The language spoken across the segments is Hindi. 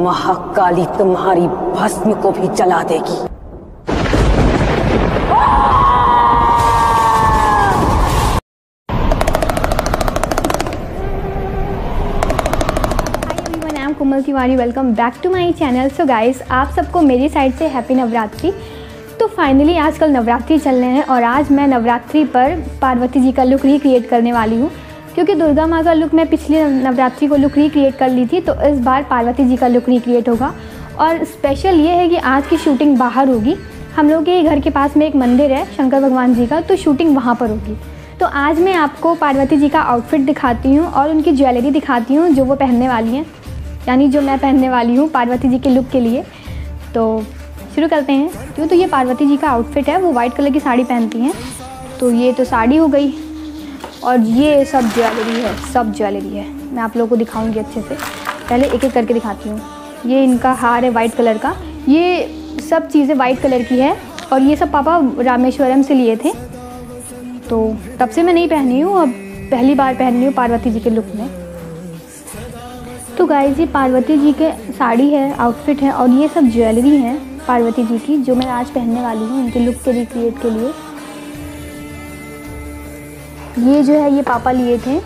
महाकाली तुम्हारी भस्म को भी जला देगी। Komal Tiwari welcome back to my channel so guys आप सबको मेरी साइड से हैप्पी नवरात्रि। तो फाइनली आजकल नवरात्रि चल रहे हैं और आज मैं नवरात्रि पर पार्वती जी का लुक रिक्रिएट करने वाली हूँ। क्योंकि दुर्गा माँ का लुक मैं पिछले नवरात्रि को लुक रिक्रिएट कर ली थी तो इस बार पार्वती जी का लुक रिक्रिएट होगा। और स्पेशल ये है कि आज की शूटिंग बाहर होगी। हम लोग के घर के पास में एक मंदिर है, शंकर भगवान जी का तो शूटिंग वहाँ पर होगी। तो आज मैं आपको पार्वती जी का आउटफिट दिखाती हूँ और उनकी ज्वेलरी दिखाती हूँ, जो वो पहनने वाली हैं। यानी जो मैं पहनने वाली हूँ पार्वती जी के लुक के लिए। तो शुरू करते हैं। जो तो ये पार्वती जी का आउटफिट है, वो वाइट कलर की साड़ी पहनती हैं। तो ये तो साड़ी हो गई। और ये सब ज्वेलरी है, सब ज्वेलरी है। मैं आप लोगों को दिखाऊँगी अच्छे से। पहले एक एक करके दिखाती हूँ। ये इनका हार है वाइट कलर का। ये सब चीज़ें वाइट कलर की है और ये सब पापा रामेश्वरम से लिए थे। तो तब से मैं नहीं पहनी हूँ, अब पहली बार पहन रही हूँ पार्वती जी के लुक में। तो गाइस ये पार्वती जी के साड़ी है आउटफिट है और ये सब ज्वेलरी है पार्वती जी की, जो मैं आज पहनने वाली हूँ उनके लुक के रिक्रिएट के लिए। ये जो है, ये पापा लिए थे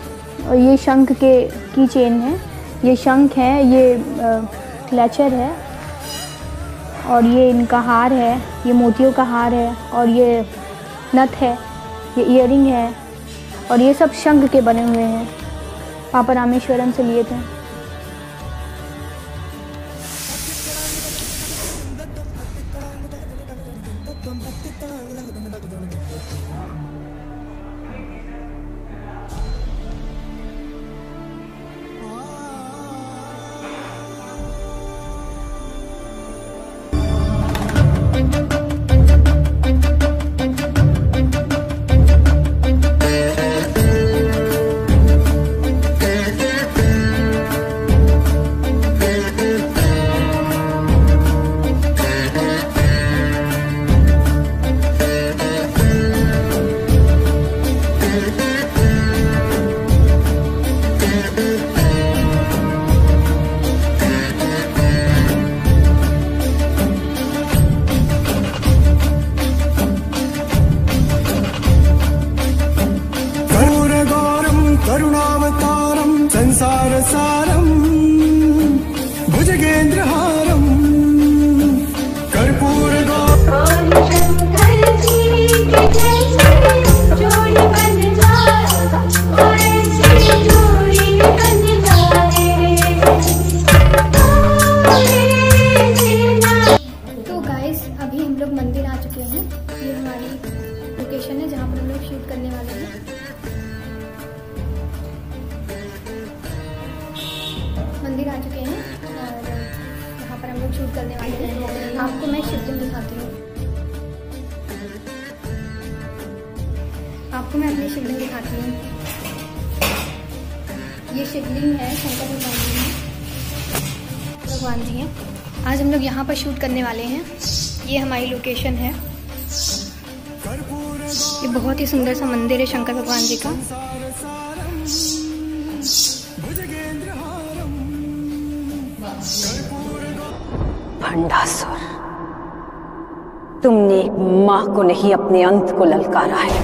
और ये शंख के, की चेन है। ये शंख है, ये क्लचर है और ये इनका हार है, ये मोतियों का हार है और ये नथ है, ये इयरिंग है और ये सब शंख के बने हुए हैं। पापा रामेश्वरम से लिए थे। लोकेशन है, जहाँ पर हम लोग शूट करने वाले हैं। मंदिर आ चुके हैं, और यहाँ पर हम लोग शूट करने वाले हैं। आपको मैं शिवलिंग दिखाती हूँ। आपको मैं अपनी शिवलिंग दिखाती हूँ। ये शिवलिंग है, शंकर भगवान जी भगवान जी हैं। आज हम लोग यहाँ पर शूट करने वाले हैं। ये हमारी लोकेशन है। ये बहुत ही सुंदर सा मंदिर है शंकर भगवान जी का। भंडासुर, तुमने एक माँ को नहीं, अपने अंत को ललकारा है।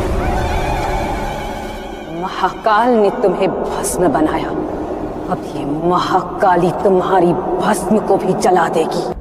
महाकाल ने तुम्हें भस्म बनाया। अब ये महाकाली तुम्हारी भस्म को भी जला देगी।